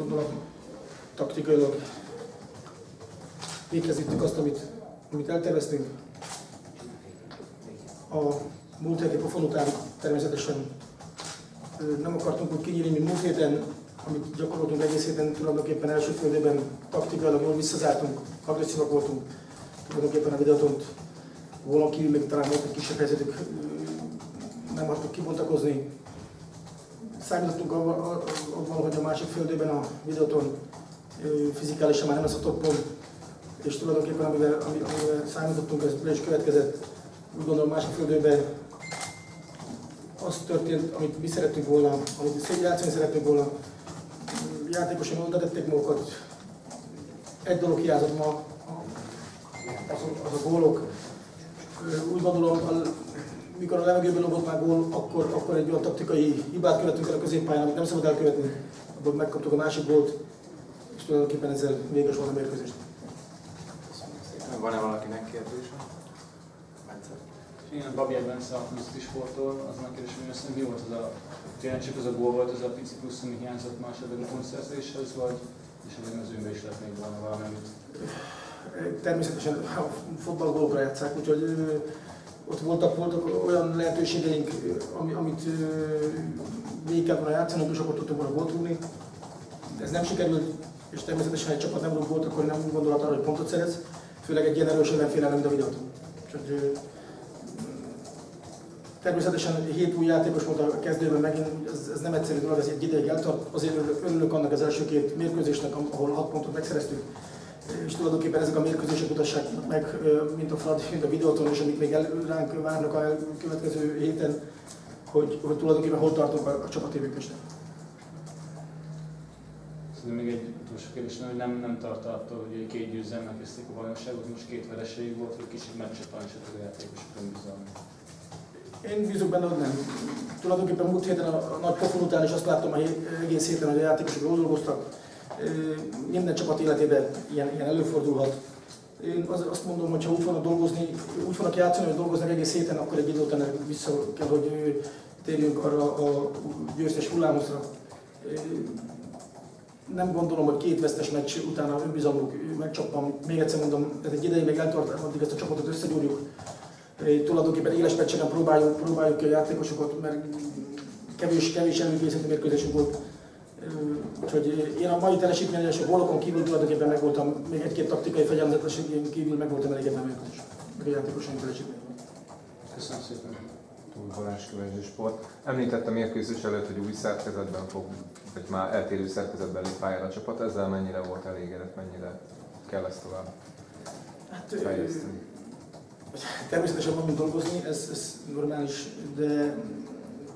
gondolom taktikailag véghez vittük azt, amit, amit elterveztünk. A múlt heti pofon után természetesen nem akartunk úgy kinyílni, mint múlt héten, amit gyakoroltunk egész héten, tulajdonképpen első földében taktikailag jól visszazártunk, agresszívak voltunk, tulajdonképpen a videótont volna kívül még talán volt egy kisebb helyzetük, nem akartuk kibontakozni. Számítottunk abban, hogy a másik földében a videóton fizikálisan már nem lesz a toppon, és tulajdonképpen amivel, amivel számítottunk, ez is következett. Úgy gondolom másik földőben az történt, amit mi szerettünk volna, amit játszani szerettünk volna. Játékosan oda tették magukat. Egy dolog hiányzott ma, az, az a gólok. Úgy gondolom, mikor a levegőben lobott már gól, akkor, akkor egy olyan taktikai hibát követünk el a középpályán, amit nem szabad elkövetni. Abban megkaptuk a másik gólt, és tulajdonképpen ezzel véges volt a mérkőzés. Van-e valakinek kérdése? A Babi Ebbensz a sportol, az a kérdés, hogy mi volt az a, tényleg csak az a gól volt, az a pici plusz, ami hiányzott második pontszerzéshez, vagy és az önmezőnbe is lett még volna valamit? Természetesen a fotballgólokra játszák, úgyhogy ott voltak, voltak olyan lehetőségeink, amit végig kellett volna játszanunk, és akkor tudtuk volna gólt rúgni. Ez nem sikerült, és természetesen ha egy csapat nem rúg akkor nem gondolat arra, hogy pontot szerez, főleg egy ilyen erős ellenfél mint a videót. Természetesen hét új játékos volt a kezdőben, megint ez, ez nem egyszerű dolog, ez egy ideig eltart. Azért örülök annak az első két mérkőzésnek, ahol hat pontot megszereztük. És tulajdonképpen ezek a mérkőzések mutassák meg, mint a Fradi, mint a videóton, és amik még el, ránk várnak a következő héten, hogy, hogy tulajdonképpen hol tartunk a, a csapatépítésnek. Szerintem még egy utolsó kérdés, hogy nem, nem tart attól, hogy két győzelmek kezdték a bajnokságot, most két vereségig volt, hogy kicsit megcsapani a játékosok önbizalmi. Én bízok benne, hogy nem. Tulajdonképpen múlt héten a, a nagy pofon után is azt láttam hogy egész héten, hogy a játékosok dolgoztak. Minden csapat életében ilyen, ilyen előfordulhat. Én az, azt mondom, hogy ha úgy fognak dolgozni, úgy fognak játszani, hogy dolgoznak egész héten, akkor egy idő után vissza kell, hogy térjünk arra a győztes hullámosra. Nem gondolom, hogy két vesztes meccs után a önbizalmuk megcsapam. Még egyszer mondom, ez egy ideig még eltart, addig ezt a csapatot összegyúrjuk tulajdonképpen éles meccseken próbáljuk, próbáljuk ki a játékosokat, mert kevés, kevés előkészítő mérkőzésünk volt. Úgyhogy én a mai teljesítményen és a gólokon kívül tulajdonképpen meg voltam, még egy-két taktikai fegyelmezetességén kívül meg voltam elégedve mérkőzés, meg a játékosom teljesítményen. Köszönöm szépen. Balázs Sport. Említette mérkőzés előtt, hogy új szerkezetben fog, vagy már eltérő szerkezetben lép pályára a csapat. Ezzel mennyire volt elégedett, mennyire kell ezt tovább hát, fejleszteni? Természetesen van mint dolgozni, ez, ez normális, de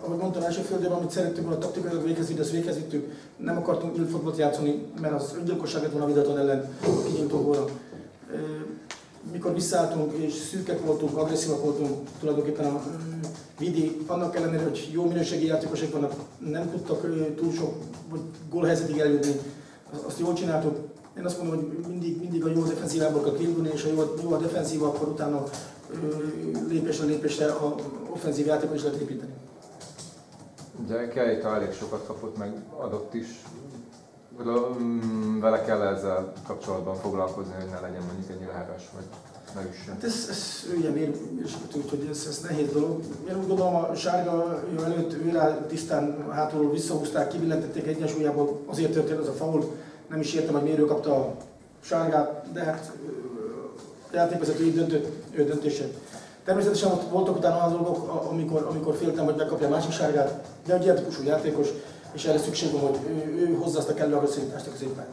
ahogy mondtam, első földében, amit szerettük volna taktikailag végezni, de ezt véghez vittük. Nem akartunk nyílt játszani, mert az öngyilkosság lett volna a videóton ellen kinyitó volna. Mikor visszaálltunk és szűkek voltunk, agresszívak voltunk, tulajdonképpen a Vidi, annak ellenére, hogy jó minőségi játékosok vannak, nem tudtak túl sok vagy gólhelyzetig eljutni, azt jól csináltuk, én azt mondom, hogy mindig, mindig a jó defenzívából kell kiindulni, és ha jó, jó a defenzíva, akkor utána lépésre lépésre a offenzív játékot is lehet építeni. Ugye Keita elég sokat kapott, meg adott is. Mm, vele kell ezzel kapcsolatban foglalkozni, hogy ne legyen mondjuk egy leheves, vagy meg is Hát ez, ez ugye miért, úgyhogy ez, ez nehéz dolog. Én úgy gondolom, a sárga jó előtt ő rá tisztán hátulról visszahúzták, kibillentették egyensúlyából, azért történt az a faul, nem is értem, hogy miért ő kapta a sárgát, de hát a játékvezető így döntött, ő döntése. Természetesen ott voltak utána az dolgok, amikor, amikor féltem, hogy megkapja a másik sárgát, de egy ilyen típusú játékos, és erre szükség van, hogy ő, ő hozza azt a kellő agresszivitást a középen.